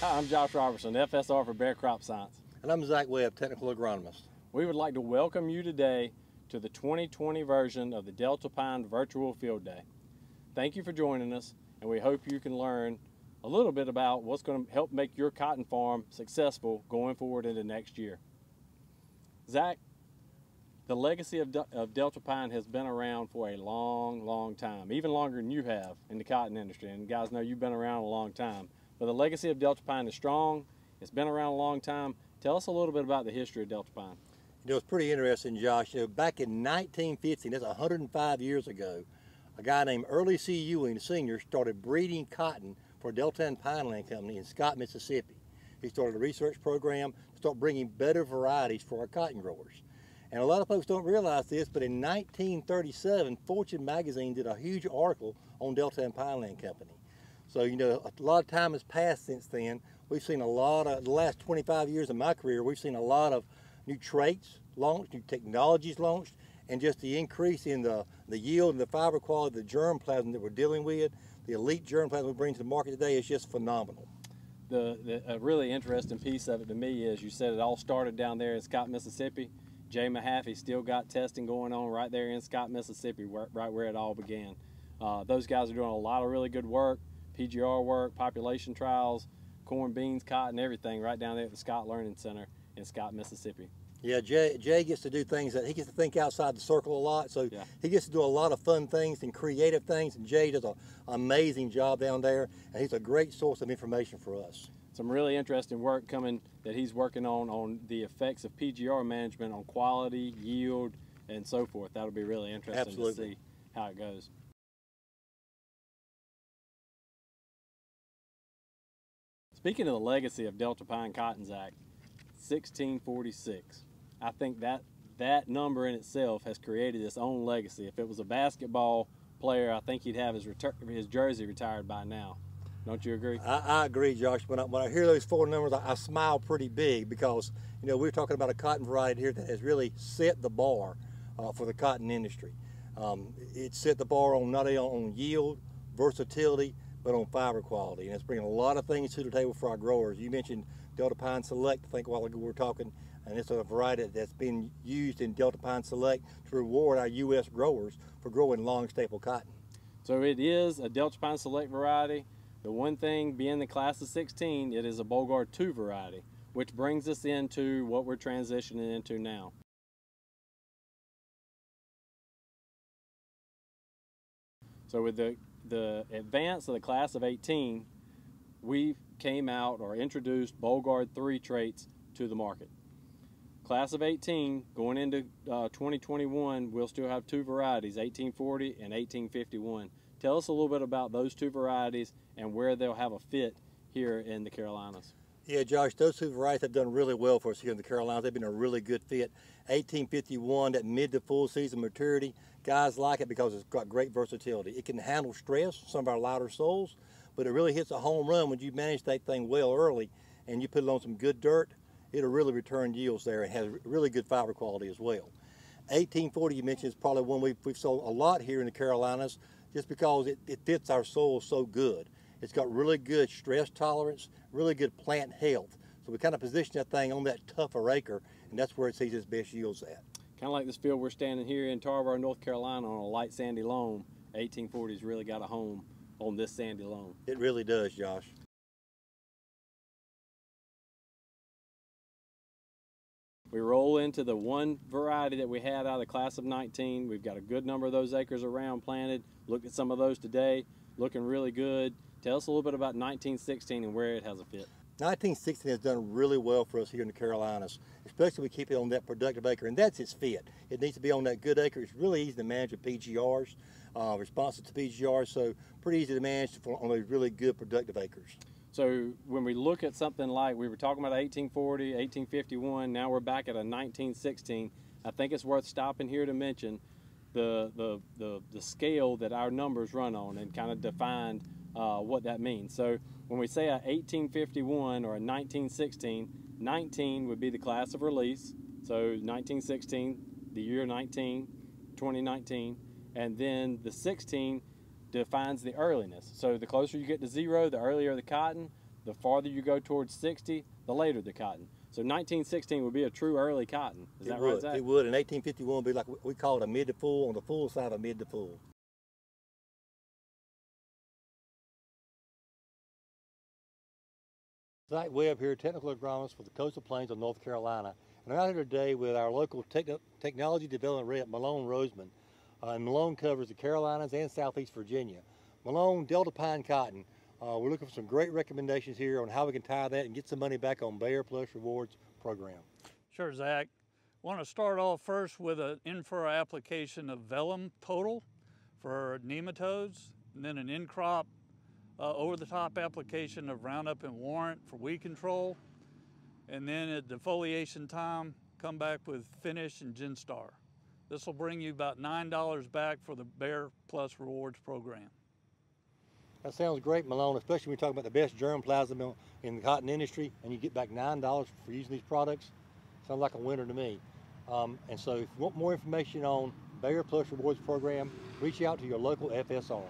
Hi, I'm Josh Roberson, FSR for Bayer Crop Science. And I'm Zach Webb, Technical Agronomist. We would like to welcome you today to the 2020 version of the Deltapine Virtual Field Day. Thank you for joining us, and we hope you can learn a little bit about what's going to help make your cotton farm successful going forward into next year. Zach, the legacy of, of Deltapine has been around for a long, long time, even longer than you have in the cotton industry. And guys know you've been around a long time. But the legacy of Deltapine is strong. It's been around a long time. Tell us a little bit about the history of Deltapine. You know, it's pretty interesting, Josh. You know, back in 1950, that's 105 years ago, a guy named Early C. Ewing Sr. started breeding cotton for Delta Pine Land Company in Scott, Mississippi. He started a research program to start bringing better varieties for our cotton growers. And a lot of folks don't realize this, but in 1937, Fortune magazine did a huge article on Delta and Pineland Company. So, you know, a lot of time has passed since then. We've seen a lot of, the last 25 years of my career, we've seen a lot of new traits launched, new technologies launched, and just the increase in the, the yield and the fiber quality of the germplasm that we're dealing with, the elite germplasm we bring to the market today is just phenomenal. The, the a really interesting piece of it to me is you said it all started down there in Scott, Mississippi. Jay Mahaffey still got testing going on right there in Scott, Mississippi, right where it all began. Uh, those guys are doing a lot of really good work, PGR work, population trials, corn, beans, cotton, everything right down there at the Scott Learning Center in Scott, Mississippi. Yeah, Jay, Jay gets to do things that he gets to think outside the circle a lot. So yeah. he gets to do a lot of fun things and creative things. And Jay does an amazing job down there, and he's a great source of information for us. Some really interesting work coming that he's working on on the effects of PGR management on quality, yield, and so forth. That'll be really interesting Absolutely. to see how it goes. Speaking of the legacy of Deltapine Cotton's Act, 1646. I think that that number in itself has created its own legacy. If it was a basketball player, I think he'd have his his jersey retired by now. Don't you agree? I, I agree, Josh. When I, when I hear those four numbers, I, I, smile pretty big because you know we're talking about a cotton variety here that has really set the bar uh, for the cotton industry. Um, it set the bar on not only on yield, versatility, but on fiber quality, and it's bringing a lot of things to the table for our growers. You mentioned Deltapine Select, I think a while ago we were talking, and it's a variety that's been used in Deltapine Select to reward our U.S. growers for growing long staple cotton. So it is a Deltapine Select variety. The one thing being the class of 16, it is a Bollgard 2 variety, which brings us into what we're transitioning into now. So with the, the advance of the class of 18, we came out or introduced Bollgard 3 traits to the market. Class of 18, going into uh, 2021, we'll still have two varieties, 1840 and 1851. Tell us a little bit about those two varieties and where they'll have a fit here in the Carolinas. Yeah, Josh, those two varieties have done really well for us here in the Carolinas. They've been a really good fit. 1851, that mid to full season maturity, guys like it because it's got great versatility. It can handle stress, some of our lighter soils, but it really hits a home run when you manage that thing well early and you put it on some good dirt, it'll really return yields there and has really good fiber quality as well. 1840 you mentioned is probably one we've, we've sold a lot here in the Carolinas just because it, it fits our soil so good. It's got really good stress tolerance, really good plant health. So we kind of position that thing on that tougher acre, and that's where it sees its best yields at. Kind of like this field we're standing here in Tarboro, North Carolina on a light sandy loam. 1840's really got a home on this sandy loam. It really does, Josh. We roll into the one variety that we had out of the class of 19. We've got a good number of those acres around planted. Looked at some of those today, looking really good. Tell us a little bit about 1916 and where it has a fit. 1916 has done really well for us here in the Carolinas, especially if we keep it on that productive acre, and that's its fit. It needs to be on that good acre. It's really easy to manage with PGRs, uh, responsive to PGRs, so pretty easy to manage on those really good productive acres. So when we look at something like we were talking about 1840, 1851, now we're back at a 1916. I think it's worth stopping here to mention the the the, the scale that our numbers run on and kind of define uh, what that means. So when we say a 1851 or a 1916, 19 would be the class of release. So 1916, the year 19, 2019, and then the 16 defines the earliness. So the closer you get to zero, the earlier the cotton. the farther you go towards 60, the later the cotton. So 1916 would be a true early cotton. Is it that would. right, Zach? It would. In 1851, would be like we call it a mid to full on the full side of mid to full. Zach Webb here, technical agronomist for the coastal plains of North Carolina. And I'm out here today with our local techn technology development rep, Malone Roseman. Uh, and Malone covers the Carolinas and Southeast Virginia. Malone, Deltapine Cotton. Uh, we're looking for some great recommendations here on how we can tie that and get some money back on Bayer Plus Rewards program. Sure, Zach. Want to start off first with an in-furrow application of Velum Total for nematodes, and then an in-crop uh, over-the-top application of Roundup and Warrant for weed control, and then at defoliation time, come back with Finish and Ginstar. This will bring you about $9 back for the Bayer Plus Rewards program. That sounds great, Malone, especially when we talk about the best germplasm in the cotton industry and you get back $9 for using these products. Sounds like a winner to me. Um, and so if you want more information on Bayer Plus Rewards program, reach out to your local FSR.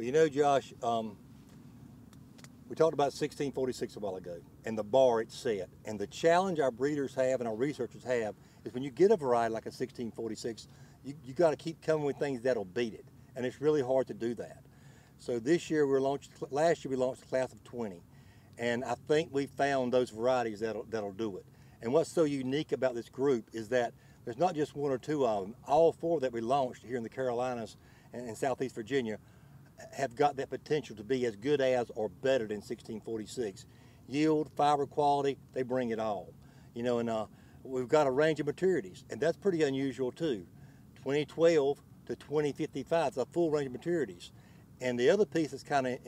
Well, you know, Josh, um, we talked about 1646 a while ago and the bar it's set. And the challenge our breeders have and our researchers have is when you get a variety like a 1646, you, you got to keep coming with things that'll beat it. And it's really hard to do that. So this year we launched, last year we launched a class of 20. And I think we found those varieties that'll, that'll do it. And what's so unique about this group is that there's not just one or two of them. All four that we launched here in the Carolinas and, and Southeast Virginia have got that potential to be as good as or better than 1646. Yield, fiber quality, they bring it all. You know, and uh, we've got a range of maturities, and that's pretty unusual too. 2012 to 2055, it's a full range of maturities. And the other piece that's kind of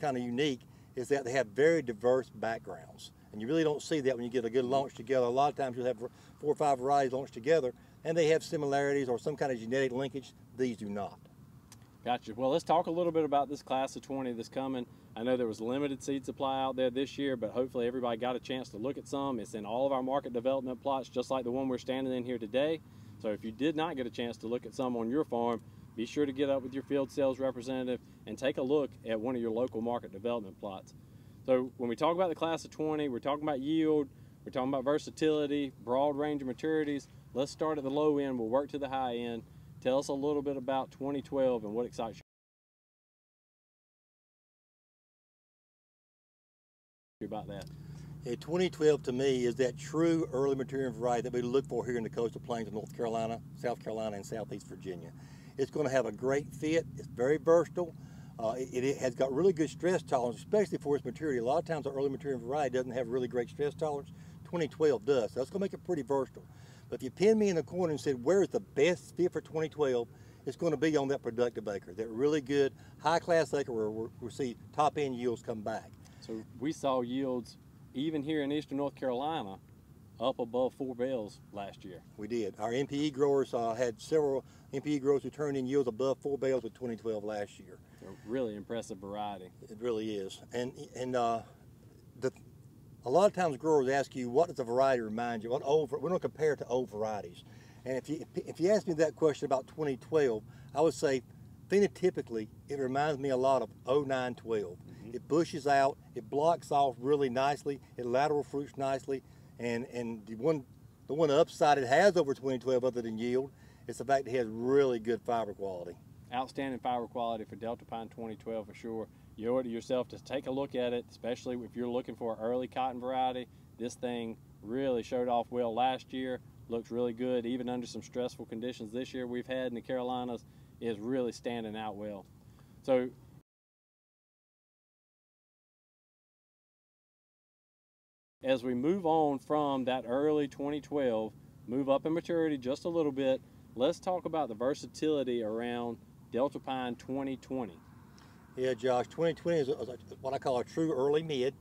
kind of unique is that they have very diverse backgrounds. And you really don't see that when you get a good launch together. A lot of times you'll have four or five varieties launched together, and they have similarities or some kind of genetic linkage. These do not. Gotcha. Well, let's talk a little bit about this class of 20 that's coming. I know there was limited seed supply out there this year, but hopefully everybody got a chance to look at some. It's in all of our market development plots, just like the one we're standing in here today. So if you did not get a chance to look at some on your farm, be sure to get up with your field sales representative and take a look at one of your local market development plots. So when we talk about the class of 20, we're talking about yield, we're talking about versatility, broad range of maturities. Let's start at the low end, we'll work to the high end. Tell us a little bit about 2012 and what excites you about that. Yeah, 2012 to me is that true early maturing variety that we look for here in the coastal plains of North Carolina, South Carolina, and Southeast Virginia. It's going to have a great fit. It's very versatile. Uh, it, it, has got really good stress tolerance, especially for its maturity. A lot of times, the early maturing variety doesn't have really great stress tolerance. 2012 does. So that's going to make it pretty versatile. But if you pin me in the corner and said, where's the best fit for 2012, it's going to be on that productive acre, that really good high class acre where we see top end yields come back. So we saw yields even here in eastern North Carolina up above four bales last year. We did. Our NPE growers uh, had several NPE growers who turned in yields above four bales with 2012 last year. A really impressive variety. It really is. And and uh, a lot of times growers ask you, what does a variety remind you? What old, we don't compare it to old varieties. And if you, if you ask me that question about 2012, I would say phenotypically, it reminds me a lot of 0912. Mm-hmm. It bushes out, it blocks off really nicely, it lateral fruits nicely, and, and the one the one upside it has over 2012 other than yield is the fact it has really good fiber quality. Outstanding fiber quality for Deltapine 2012 for sure you to yourself to take a look at it, especially if you're looking for an early cotton variety. This thing really showed off well last year, looks really good, even under some stressful conditions this year we've had in the Carolinas, is really standing out well. So as we move on from that early 2012, move up in maturity just a little bit, let's talk about the versatility around Deltapine 2020. Yeah, Josh, 2020 is, what I call a true early mid.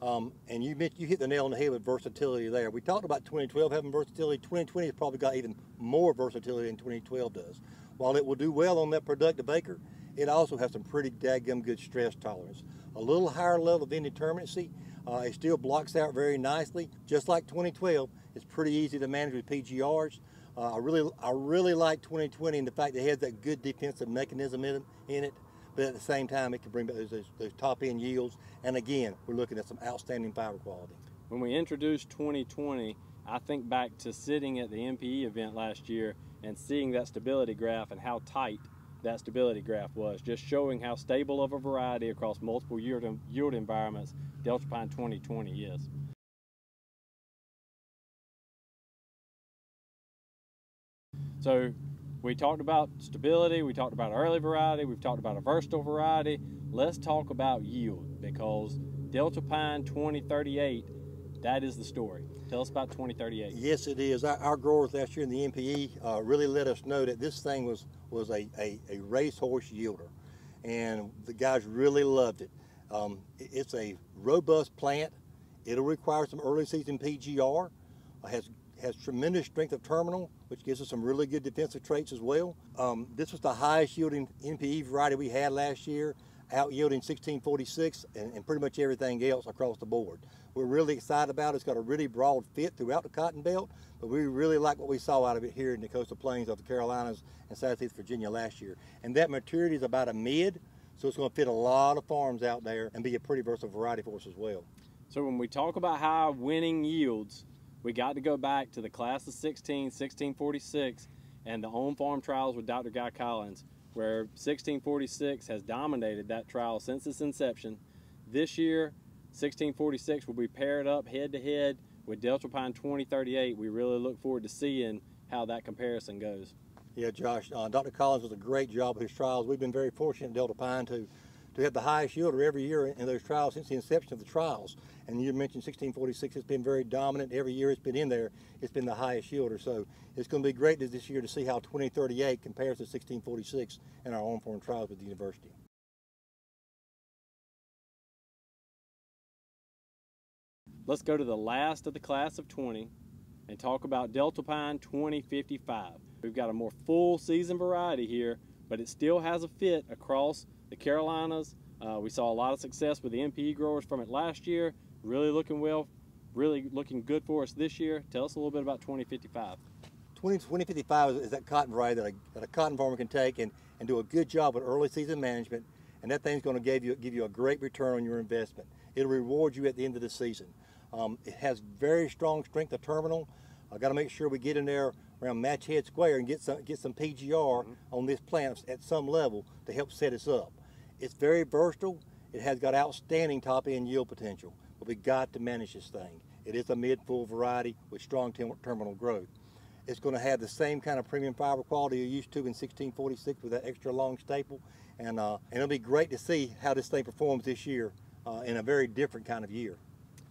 Um, and you you hit the nail on the head with versatility there. We talked about 2012 having versatility. 2020 has probably got even more versatility than 2012 does. While it will do well on that productive acre, it also has some pretty daggum good stress tolerance. A little higher level of indeterminacy. Uh, it still blocks out very nicely. Just like 2012, it's pretty easy to manage with PGRs. Uh, I really, I really like 2020 and the fact that it has that good defensive mechanism in, in it, but at the same time, it can bring back those, those, those top end yields. And again, we're looking at some outstanding fiber quality. When we introduced 2020, I think back to sitting at the NPE event last year and seeing that stability graph and how tight that stability graph was, just showing how stable of a variety across multiple yield, yield environments Deltapine 2020 is. So we talked about stability, we talked about early variety, we've talked about a versatile variety. Let's talk about yield because Deltapine 2038, that is the story. Tell us about 2038. Yes, it is. Our, our growers last year in the NPE uh, really let us know that this thing was, was a, a, a racehorse yielder. And the guys really loved it. Um, it's a robust plant. It'll require some early season PGR. It has has tremendous strength of terminal, which gives us some really good defensive traits as well. Um, this was the highest yielding NPE variety we had last year, out yielding 1646 and, and, pretty much everything else across the board. We're really excited about it. It's got a really broad fit throughout the cotton belt, but we really like what we saw out of it here in the coastal plains of the Carolinas and Southeast Virginia last year. And that maturity is about a mid, so it's going to fit a lot of farms out there and be a pretty versatile variety for us as well. So when we talk about high winning yields, we got to go back to the class of 16, 1646, and the on farm trials with Dr. Guy Collins, where 1646 has dominated that trial since its inception. This year, 1646 will be paired up head to head with Deltapine 2038. We really look forward to seeing how that comparison goes. Yeah, Josh, uh, Dr. Collins does a great job with his trials. We've been very fortunate at Deltapine to to have the highest yielder every year in those trials since the inception of the trials. And you mentioned 1646, it's been very dominant. Every year it's been in there, it's been the highest yielder. So it's going to be great this year to see how 2038 compares to 1646 in our on-farm trials with the university. Let's go to the last of the class of 20 and talk about Deltapine 2055. We've got a more full season variety here, but it still has a fit across the Carolinas. Uh, we saw a lot of success with the NPE growers from it last year. Really looking well, really looking good for us this year. Tell us a little bit about 2055. 20, 2055 is that cotton variety that a, that a cotton farmer can take and, and do a good job with early season management, and that thing's going to give you, give you a great return on your investment. It'll reward you at the end of the season. Um, it has very strong strength of terminal. I've got to make sure we get in there around Match Head Square and get some get some PGR mm -hmm. on this plant at some level to help set us up. It's very versatile. It has got outstanding top end yield potential, but we got to manage this thing. It is a mid-full variety with strong terminal growth. It's going to have the same kind of premium fiber quality you're used to in 1646 with that extra long staple, and, uh, and it'll be great to see how this thing performs this year uh, in a very different kind of year.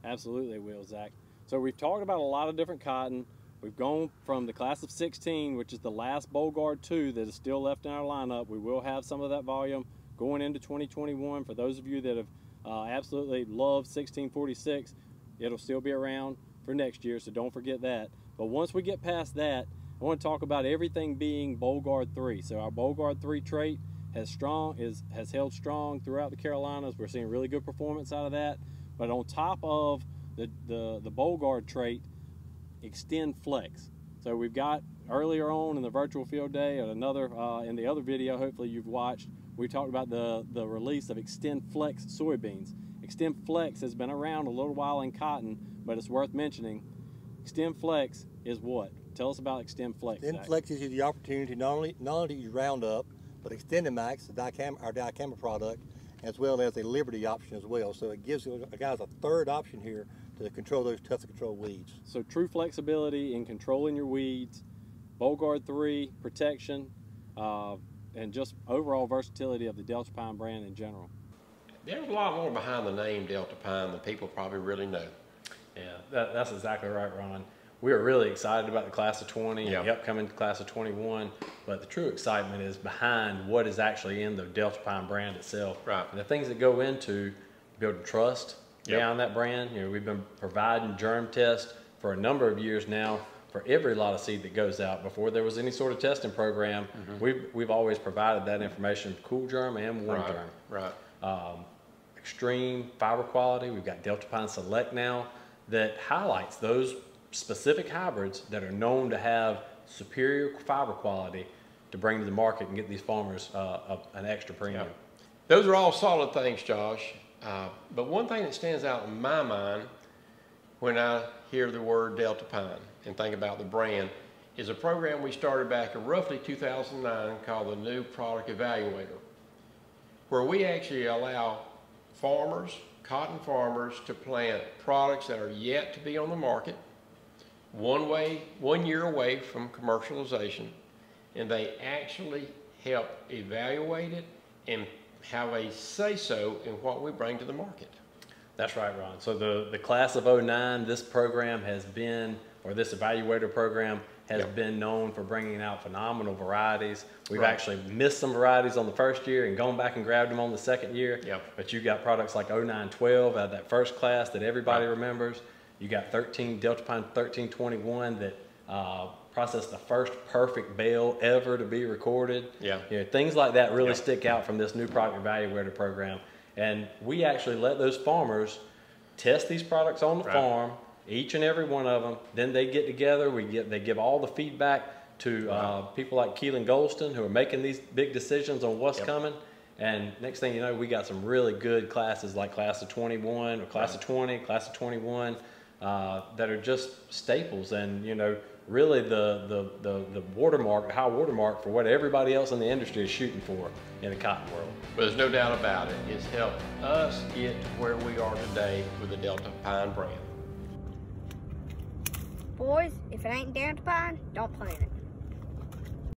Absolutely, will Zach. So we've talked about a lot of different cotton. We've gone from the class of 16, which is the last Bollgard 2 that is still left in our lineup. We will have some of that volume going into 2021. For those of you that have uh, absolutely loved 1646, it'll still be around for next year, so don't forget that. But once we get past that, I want to talk about everything being Bollgard 3. So our Bollgard 3 trait has strong is has held strong throughout the Carolinas. We're seeing really good performance out of that. But on top of the the, the Bollgard trait, XtendFlex. So we've got earlier on in the virtual field day and another uh, in the other video, hopefully you've watched, we talked about the, the release of XtendFlex soybeans. Extend Flex has been around a little while in cotton, but it's worth mentioning. XtendFlex is what? Tell us about XtendFlex. Extend Zach. Flex gives you the opportunity not only not only to use Roundup, but XtendiMax, the dicam, our dicamba product, as well as a Liberty option as well. So it gives you guys a third option here to control those tough to control weeds. So true flexibility in controlling your weeds, Bollgard 3 protection, uh, and just overall versatility of the Deltapine brand in general. There's a lot more behind the name Deltapine than people probably really know. Yeah, that, that's exactly right, Ron. We are really excited about the class of 20 yep. and the upcoming class of 21, but the true excitement is behind what is actually in the Deltapine brand itself. Right. And the things that go into building trust yep. behind that brand. You know, we've been providing germ tests for a number of years now for every lot of seed that goes out. Before there was any sort of testing program, mm-hmm. we've, we've always provided that information, cool germ and warm right, germ. Right. Um, extreme fiber quality. We've got Deltapine Select now that highlights those specific hybrids that are known to have superior fiber quality to bring to the market and get these farmers uh, a, an extra premium. Yeah. Those are all solid things, Josh. Uh, but one thing that stands out in my mind when I hear the word Deltapine and think about the brand is a program we started back in roughly 2009 called the New Product Evaluator, where we actually allow farmers, cotton farmers, to plant products that are yet to be on the market, one way, one year away from commercialization, and they actually help evaluate it and have a say-so in what we bring to the market. That's right, Ron. So the, the class of 09, this program has been, or this evaluator program has Yep. been known for bringing out phenomenal varieties. We've Right. actually missed some varieties on the first year and gone back and grabbed them on the second year. Yep. But you got products like 0912 out of that first class that everybody Right. remembers. You got 13 Deltapine 1321 that uh, processed the first perfect bale ever to be recorded. Yeah. You know, things like that really Yeah. stick out from this new product evaluator program. And we actually let those farmers test these products on the Right. farm, each and every one of them. Then they get together. We get they give all the feedback to uh, people like Keylon Gholston who are making these big decisions on what's Yep. coming. And next thing you know, we got some really good classes like class of 21 or class of 20, class of 21 uh, that are just staples. And you know, really the the the, the watermark, the high watermark for what everybody else in the industry is shooting for in the cotton world. But there's no doubt about it, it's helped us get to where we are today with the Delta Pine brand. Boys, if it ain't Deltapine, don't plant it.